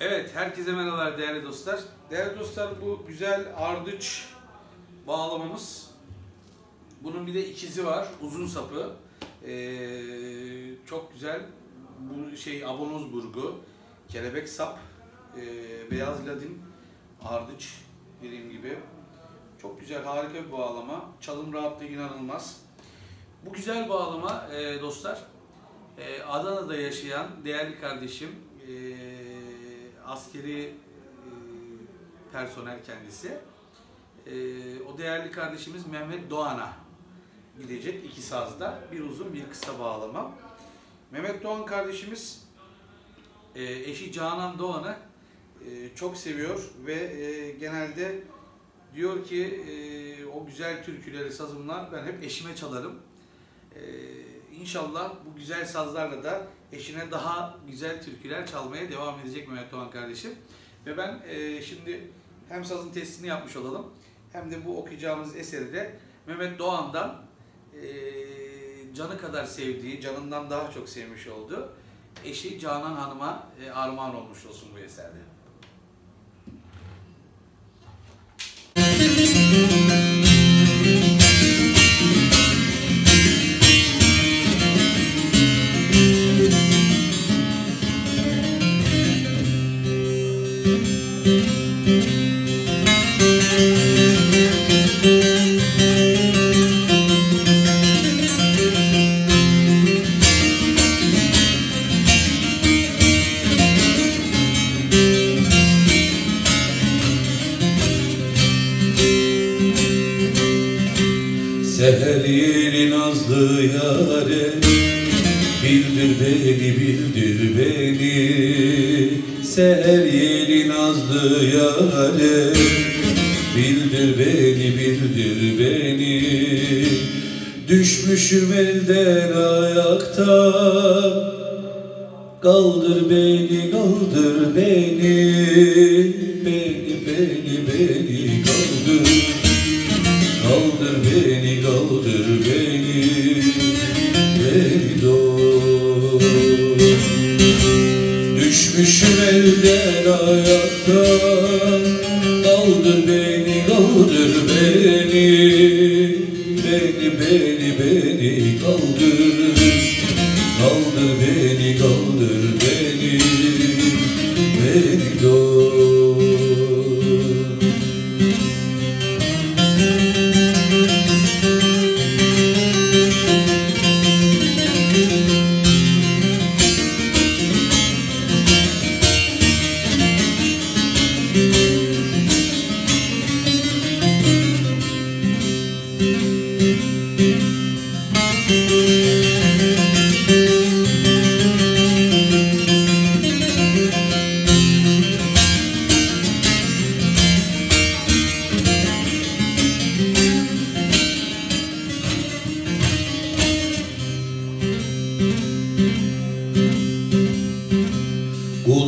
Evet, herkese merhabalar değerli dostlar. Değerli dostlar bu güzel ardıç bağlamamız. Bunun bir de ikizi var, uzun sapı. Ee, çok güzel. Bu şey abonoz burgu, kelebek sap, e, beyaz ladin, ardıç dediğim gibi. Çok güzel, harika bir bağlama. Çalım rahatlığı inanılmaz. Bu güzel bağlama e, dostlar, e, Adana'da yaşayan değerli kardeşim, e, askeri e, personel kendisi. E, o değerli kardeşimiz Mehmet Doğan'a gidecek iki sazda. Bir uzun bir kısa bağlama. Mehmet Doğan kardeşimiz e, eşi Canan Doğan'ı çok seviyor ve genelde diyor ki o güzel türküleri, sazımlar ben hep eşime çalarım. İnşallah bu güzel sazlarla da eşine daha güzel türküler çalmaya devam edecek Mehmet Doğan kardeşim. Ve ben e, şimdi hem sazın testini yapmış olalım hem de bu okuyacağımız eseri de Mehmet Doğan'dan e, canı kadar sevdiği, canından daha çok sevmiş olduğu eşi Canan Hanım'a e, armağan olmuş olsun bu eserde. Bildir beni, bildir beni. Seher yeri nazlı yare Bildir beni, bildir beni. Düşmüşüm elden ayakta. Kaldır beni, kaldır beni. Beni, beni, beni kaldır Kaldır beni, kaldır beni. Beni, beni, beni Kaldır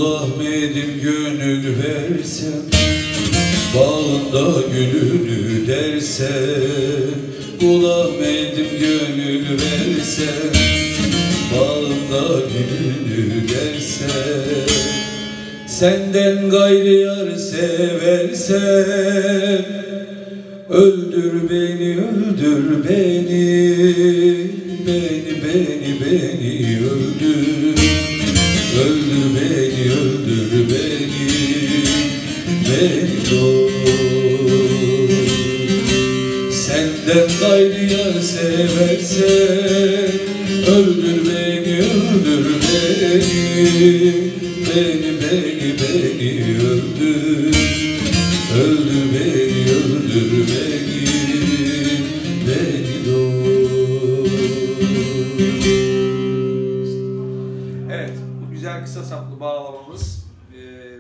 Kul Ahmet'im gönül versem Bağında gülünü dersen Kul Ahmet'im gönül versem Bağında gülünü dersen Senden gayrı yar seversem Öldür beni, öldür beni Beni, beni, beni Öldür Dost Senden gayrı yar seversen Öldür beni, öldür beni. Beni, beni, beni öldür. Öldür beni, öldür beni. Beni dost Evet, bu güzel kısa saplı bağlamamız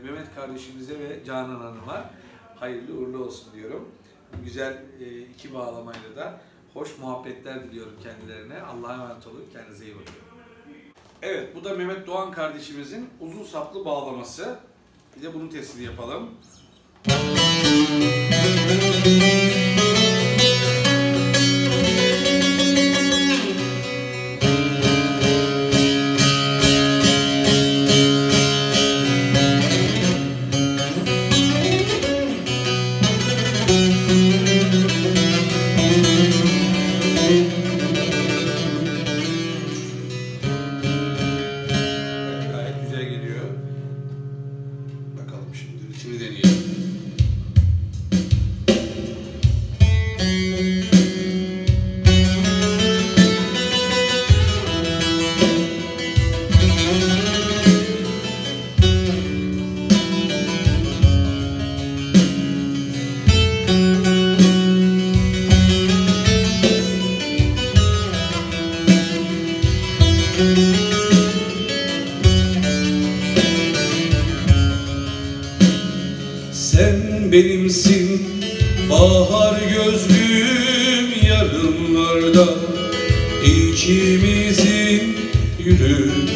Mehmet kardeşimize ve Canan Hanım'a hayırlı uğurlu olsun diyorum. Güzel e, iki bağlamayla da hoş muhabbetler diliyorum kendilerine. Allah'a emanet olun, kendinize iyi bakın. Evet, bu da Mehmet Doğan kardeşimizin uzun saplı bağlaması. Bir de bunun testini yapalım. Sen benimsin bahar gözlüm yarınlarda ikimizin yürüyoruz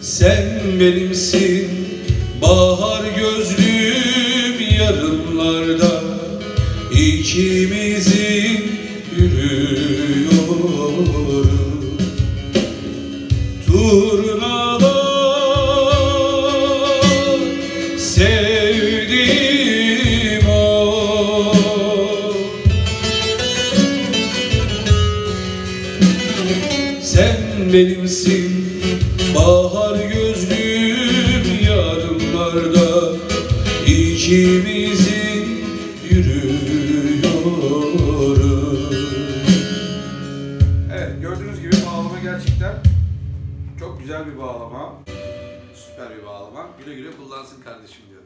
Sen benimsin bahar gözlüm benimsin bahar gözlüm yarınlarda ikimizin yürüyoruz Evet gördüğünüz gibi bağlama gerçekten çok güzel bir bağlama. Süper bir bağlama. Güle güle kullansın kardeşim diyorum.